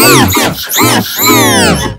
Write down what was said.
Yeah.